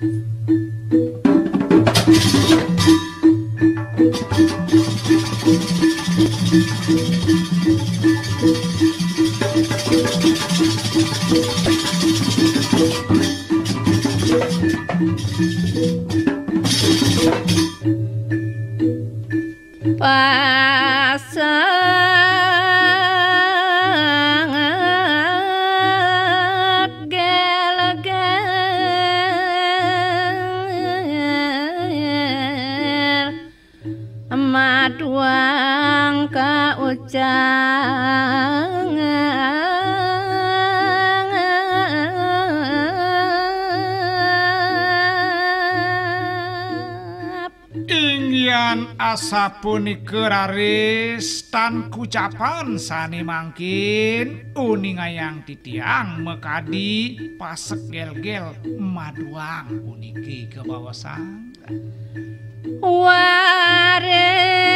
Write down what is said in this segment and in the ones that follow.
Thank you. Punikearis tan kucapan sani mangkin. Uningayang titiang mekadi pasek gel-gel maduang puniki ke bawah sang. Ware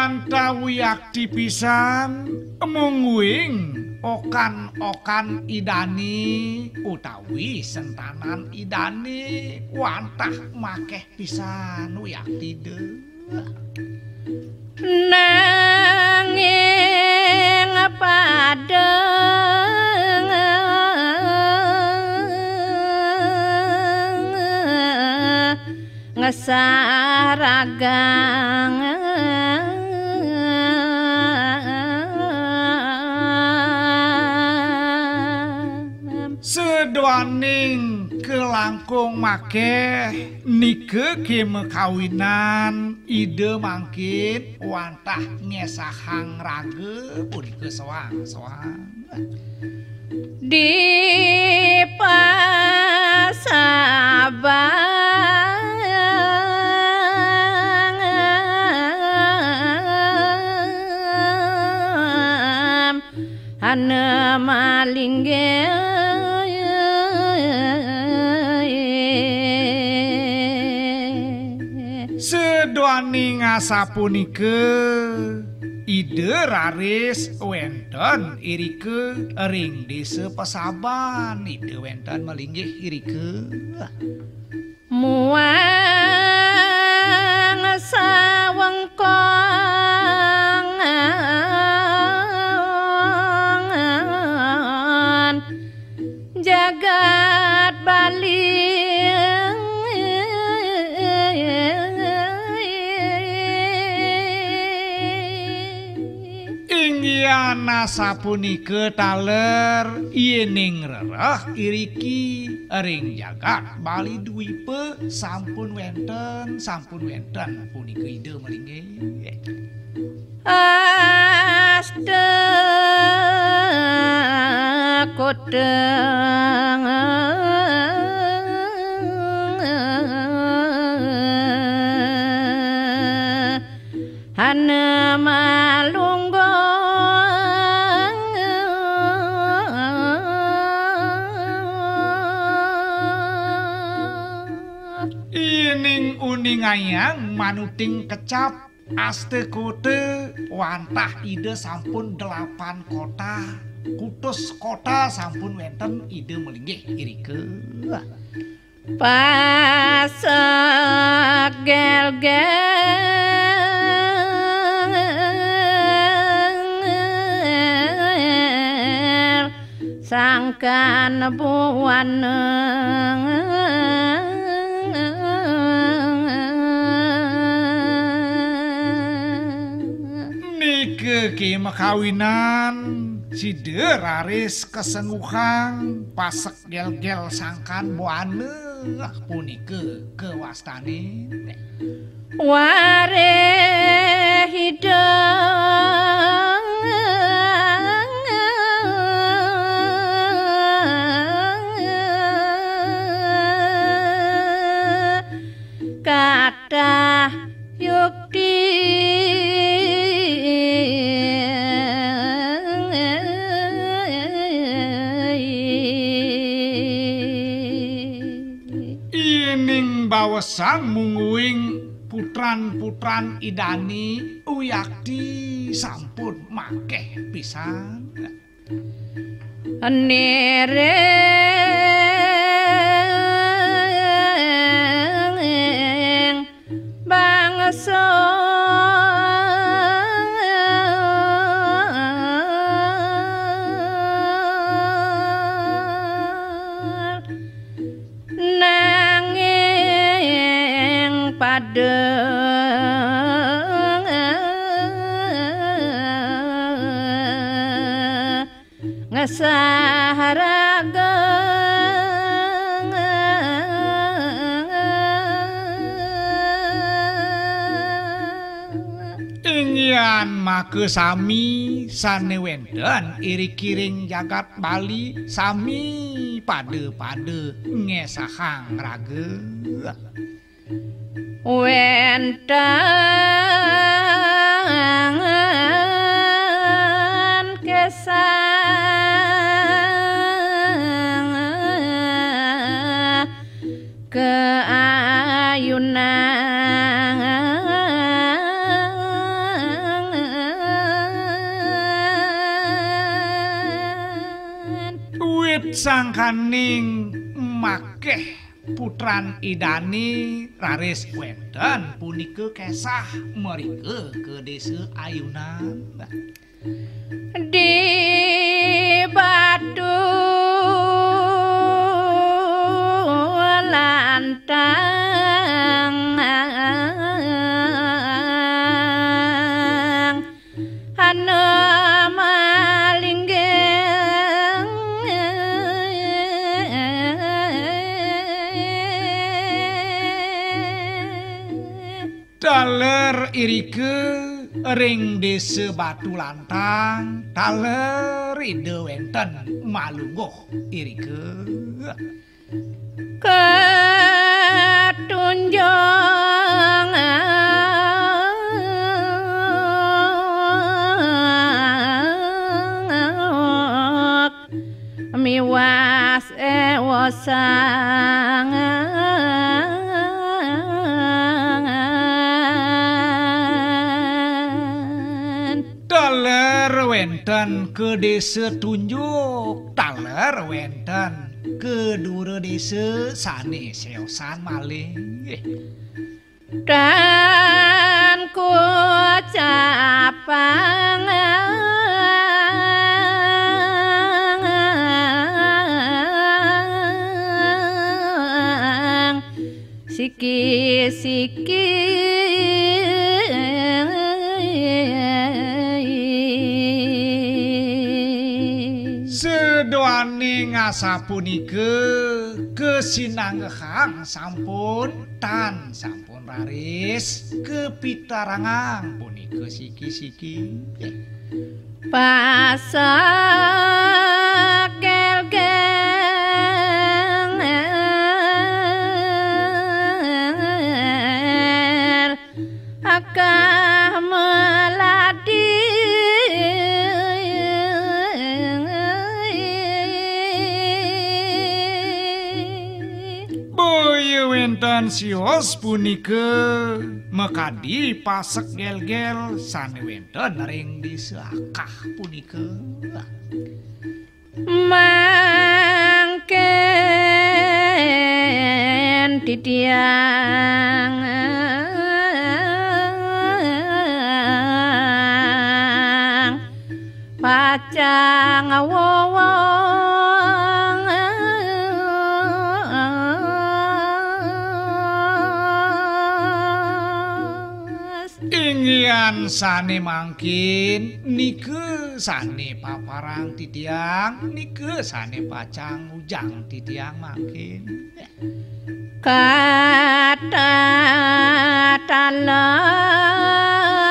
kata dipisan mungguing okan-okan idani. Utawi sentanan idani. Wantah makeh pisan uyak tide nanging padeng ngesaragang Sedoaning kelangkung make nike ke mekawinan ide mangkin wantah ngesahang rage pun soang soang. Di pasabang hana malinggel Sedoani ngasapunike ide raris wenten irike ring desa pesaban. Ide wenten melinggih irike sapunike taler yening rerah iriki ring jagat bali duwipe sampun wenten sampun wenten. Punike ide melinggih Asta kodang Hana manuting kecap aste kote wantah ide sampun delapan kota. Kutus kota sampun wenten ide melinggih irike. Pasak gel gel sangkan buwan ki mekawinan side raris kesenguhan pasek gel-gel sangkan buane ah punike kewastane. Ware hidang. Kata yukti lawesang munguing putran-putran idani uyakti sampun makeh pisan. Nireng bangsa Ingyan make sami sane wenden iri-kiring jagat Bali sami pade-pade ngesahang rage Wentangan sangkaning makeh putran idani raris wenden punika kesah merike ke desa ayunan. Di Daler irike ring desa batu lantang. Daler ide wenten malungguh irike. Ketunjuk miwas ewosangan wenten ke desa tunjuk daler wenten ke dure desa sane seosan maling Eh, dan ku capang siki-siki Sedoane ngasapunike kesinanggehang sampun tan sampun raris kepitarangan punika siki-siki. Eh, sios punika mekadi pasek gel-gel sane wenten ring disakah punika. Mangken titiang pacang wowong Ingyan sane mangkin nike sane paparang titiang nike sane pacang ujang titiang mangkin. Kata talangar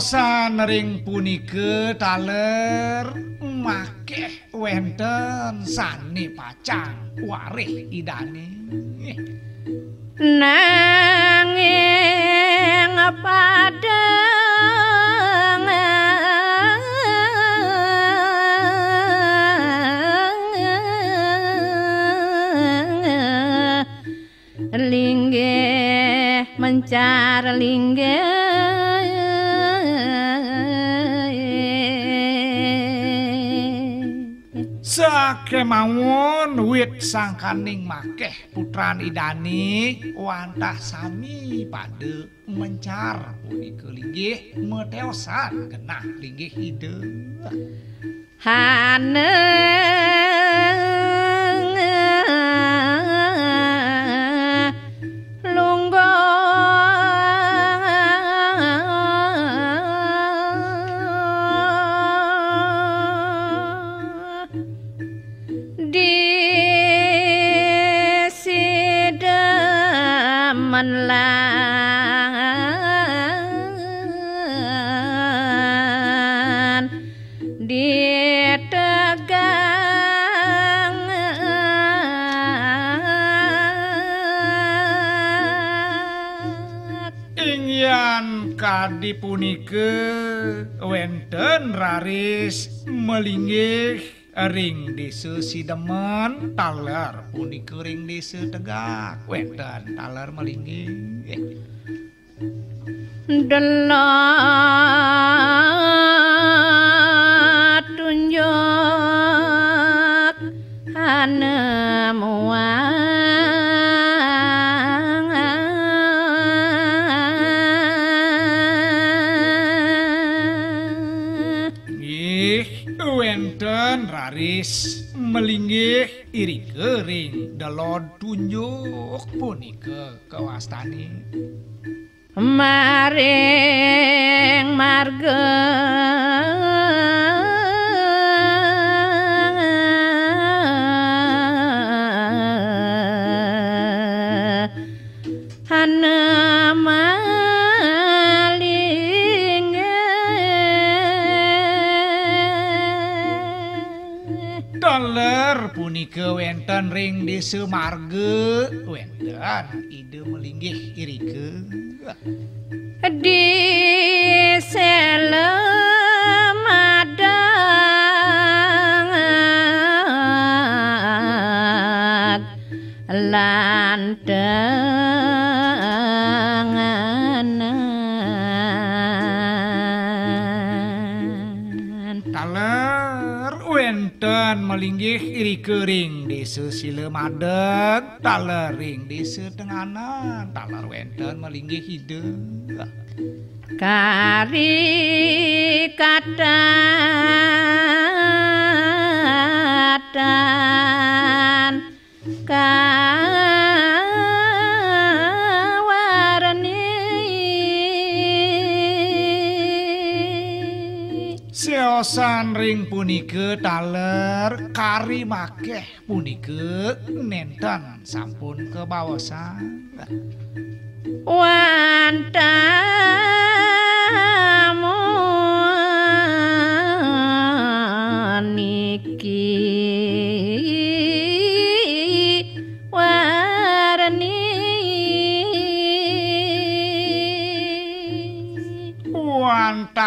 Siosan ring punike taler makeh wenten sane pacang warih idane. Nanging padang linggih mencar linggih Sakemawon wit sangkaning makeh putran idani wantah sami pade mencar punika linggih meteosan genah linggih ide. haneng Ingyan kadi punike wenten raris melinggih ring desa Sidemen taler punike ring desa Tegak. Wenten taler melinggih delok tunjuk hanemuang melinggih iri kering. Delod tunjuk punike kawastani maring marga Punika wenten ring desa marga wenten ide melinggih irike di selemadang lantangan melinggih irike ring desa Silemadeg taler ring desa Tenganan taler wenten melinggih ide. Kari kadatan kawarni Siosan ring punike taler kari makeh punike nenten sampun kebawasan wantamu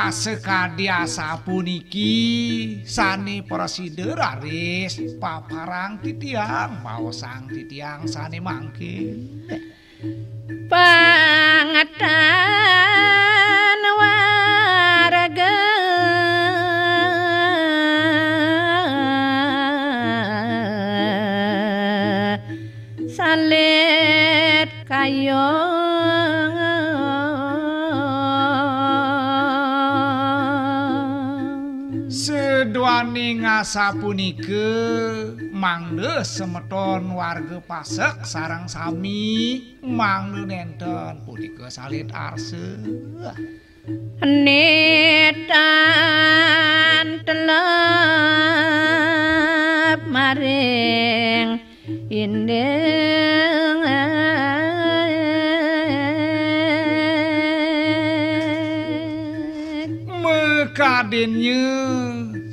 Wantah sekadi asa puniki. Sane preside raris paparang titiang. Maosang titiang sane mangke. Pangetan warga. Salit kayo Seduani ngasa punike mangde semeton warga pasek sarang sami mangde nenten punike salit arse. Netan telap maring indeng mekadennya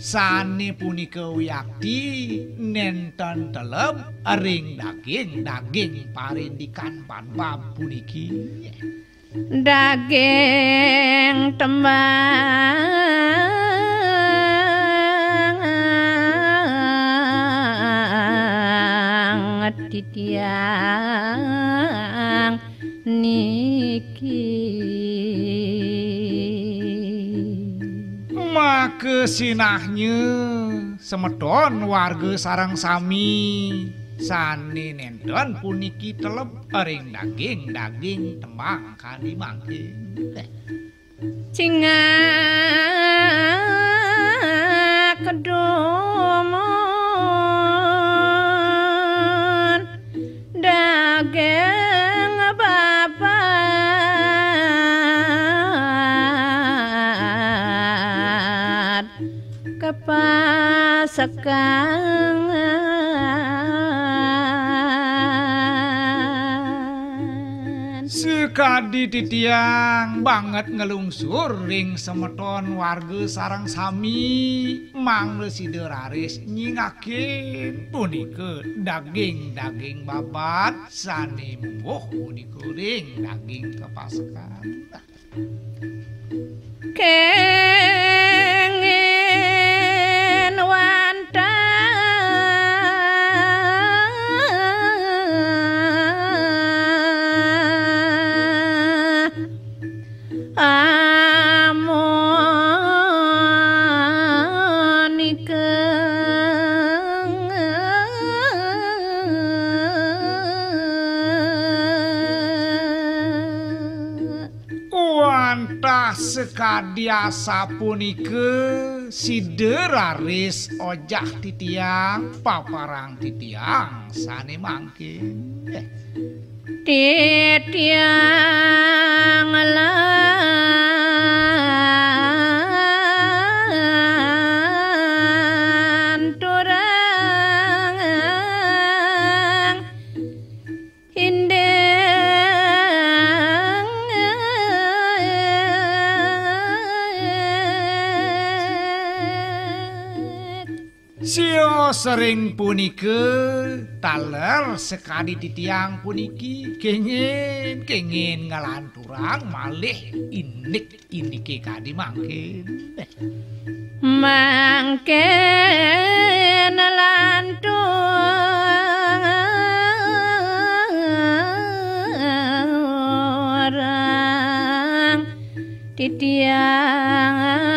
sane punika wiyakti nenten telem ring daging daging parindikan panbab puniki. Daging tembang titiang make sinahnya semedon warga sarang sami. Sane nenten puniki telep ring daging daging tembang kali mangke Cinga kepasekan sekadi titiang banget ngelungsur ring semeton warga sarang sami. Mang lesideraris nyingakin punika daging daging babat sane mbuh punika ring daging kepasekan. Kenging sekadiasa punike sideraris ojah titiang paparang titiang. Sane mangke. Titiang lanturang sering punike taler sekadi titiang puniki. Kengin kengin ngalanturang malih inik inike kadi mangke Eh, mangken lanturang titiang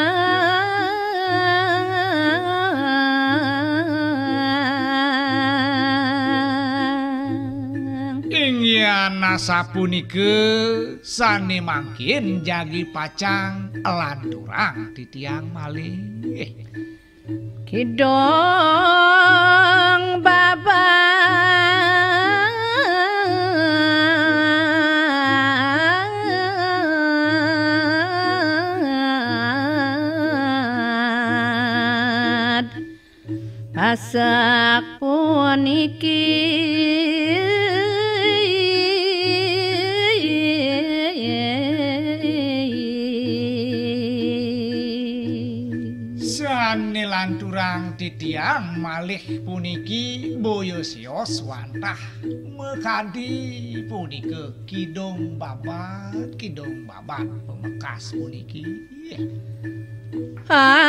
Ingyan nasa punike sane mangkin jagi pacang lanturang titiang malih. Eh, Kidong babat Pasak puniki. Sane titiang malih puniki boyo sios wantah mekadi punike kidong babat kidong babat pemekas puniki. Apang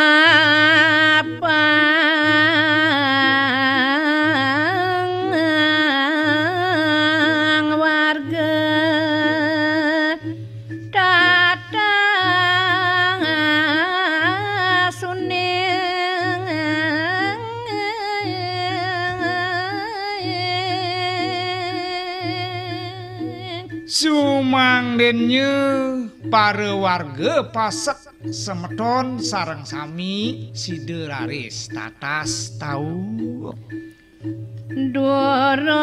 Sumang denye para warga pasek semeton sareng sami sideraris tatas tau. Doros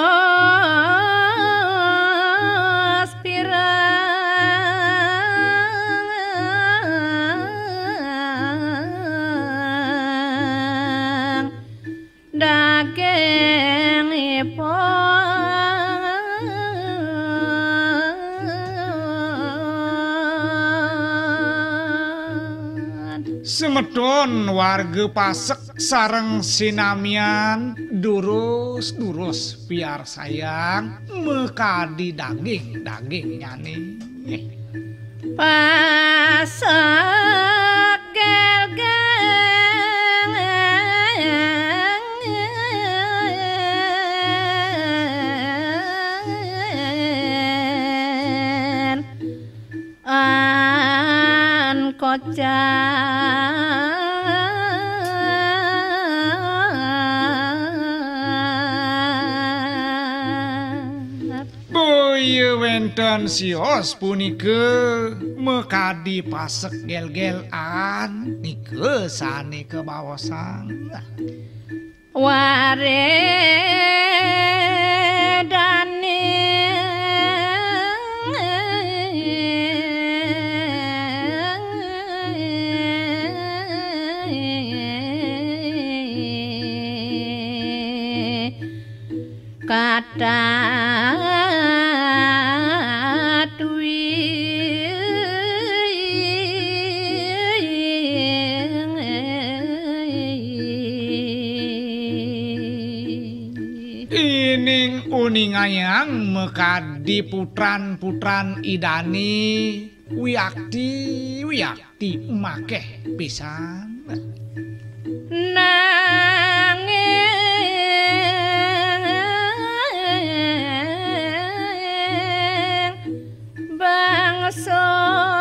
Sumeton warga pasek sareng sinamian durus-durus biar sayang mekadi daging daging nyani. Pasek gelgel an kocak Boye wenten sios punike mekadi pasek gel-gelan nike sane ke bawasang. Ining uningayang mekadi putran-putran idani wiyakti wiyakti makeh pisan. nanging bangsa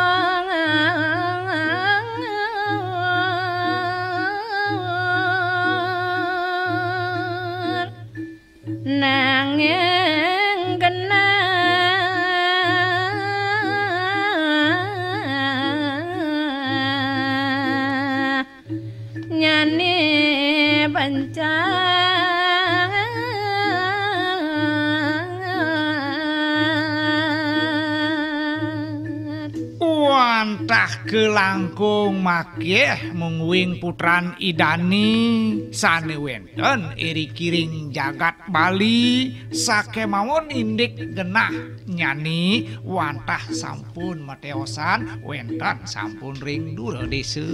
Wantah kelangkung makeh mungwing putran idani. Sane wenten iri kiring jagat Bali. Sakemawon indik genah nyani. Wantah sampun mateosan wenten sampun ring dura desa.